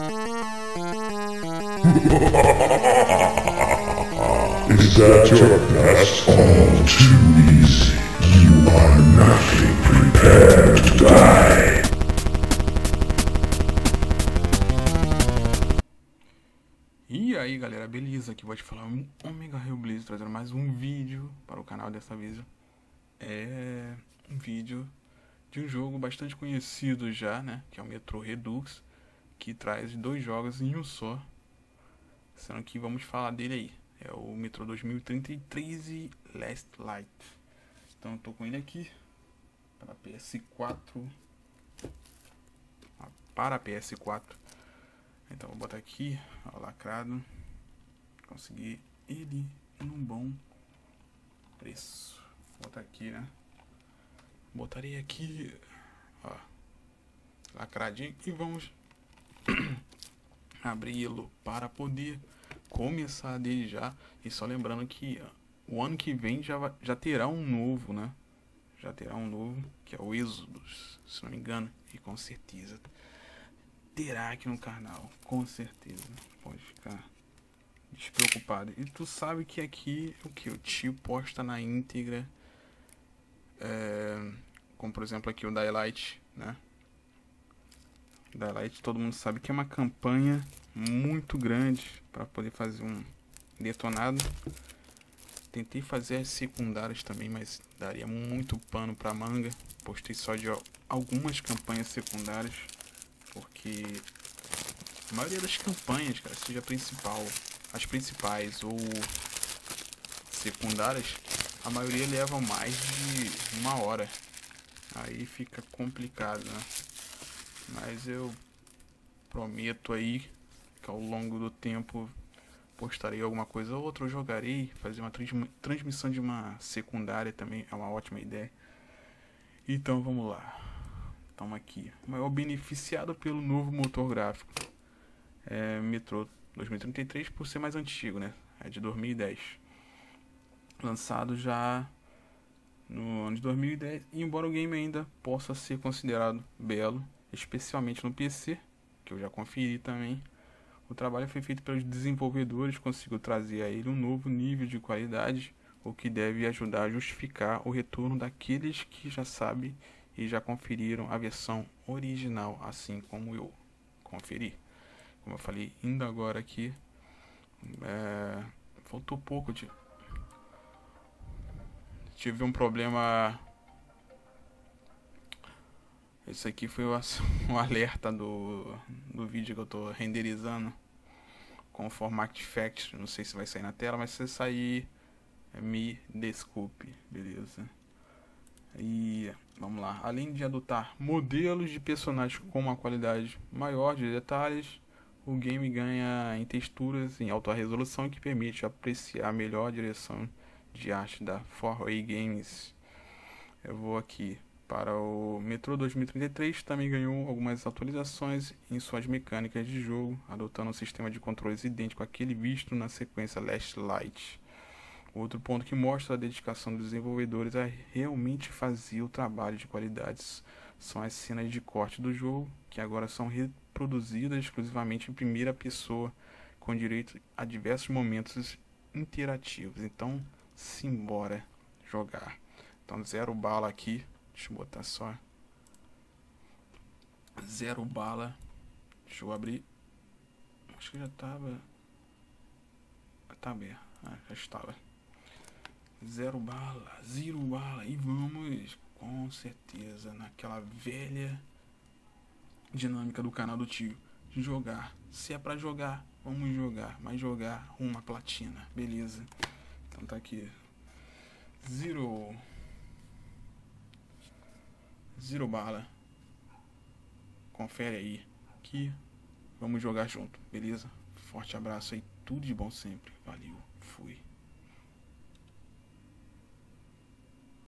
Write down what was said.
Is that your best? All too easy. You are nothing. Prepare to die. E aí galera, beleza? Aqui te falar um Omega Rio Blaze trazendo mais um vídeo para o canal dessa vez. É um vídeo de um jogo bastante conhecido já, né? Que é o Metro Redux, que traz dois jogos em um só. Sendo que vamos falar dele aí. É o Metro 2033 e Last Light. Então eu tô com ele aqui para PS4. Para PS4. Então vou botar aqui, ó, lacrado. Consegui ele num bom preço. Vou botar aqui, né? Botarei aqui, ó, lacradinho e vamos abri-lo para poder começar dele já. E só lembrando que o ano que vem já, já terá um novo, né? Já terá um novo, que é o Exodus, se não me engano, e com certeza terá aqui no canal, com certeza. Pode ficar despreocupado. E tu sabe que aqui o que o tio posta na íntegra, é, como por exemplo aqui o Daylight, né? Daylight todo mundo sabe que é uma campanha muito grande para poder fazer um detonado. Tentei fazer as secundárias também, mas daria muito pano para manga. Postei só de algumas campanhas secundárias porque a maioria das campanhas, cara, seja principal, as principais ou secundárias, a maioria leva mais de uma hora. Aí fica complicado, né? Mas eu prometo aí que ao longo do tempo postarei alguma coisa ou outra, jogarei, fazer uma transmissão de uma secundária também é uma ótima ideia. Então vamos lá. Estamos aqui. Maior beneficiado pelo novo motor gráfico é Metro 2033 por ser mais antigo, né? É de 2010. Lançado já no ano de 2010. E embora o game ainda possa ser considerado belo, especialmente no PC, que eu já conferi também, o trabalho foi feito pelos desenvolvedores, conseguiu trazer a ele um novo nível de qualidade, o que deve ajudar a justificar o retorno daqueles que já sabem e já conferiram a versão original, assim como eu conferi. Como eu falei ainda agora aqui, é, faltou pouco de. Tive um problema. Esse aqui foi o, o alerta do, do vídeo que eu estou renderizando com o Format Fact. Não sei se vai sair na tela, mas se sair, me desculpe, beleza? E vamos lá. Além de adotar modelos de personagens com uma qualidade maior de detalhes, o game ganha em texturas em alta resolução que permite apreciar melhor a direção de arte da 4A Games. Eu vou aqui para o Metro 2033, também ganhou algumas atualizações em suas mecânicas de jogo, adotando um sistema de controles idêntico àquele visto na sequência Last Light. Outro ponto que mostra a dedicação dos desenvolvedores a realmente fazer o trabalho de qualidades são as cenas de corte do jogo, que agora são reproduzidas exclusivamente em primeira pessoa, com direito a diversos momentos interativos. Então, simbora jogar. Então, zero bala aqui. Deixa eu botar só. Zero bala. Deixa eu abrir. Acho que já tava. Tá aberto. Ah, já estava. Zero bala, zero bala. E vamos, com certeza, naquela velha dinâmica do canal do tio. Jogar. Se é pra jogar, vamos jogar. Mas jogar uma platina. Beleza. Então tá aqui. Zero. Zero bala. Confere aí. Que vamos jogar junto. Beleza? Forte abraço aí. Tudo de bom sempre. Valeu. Fui.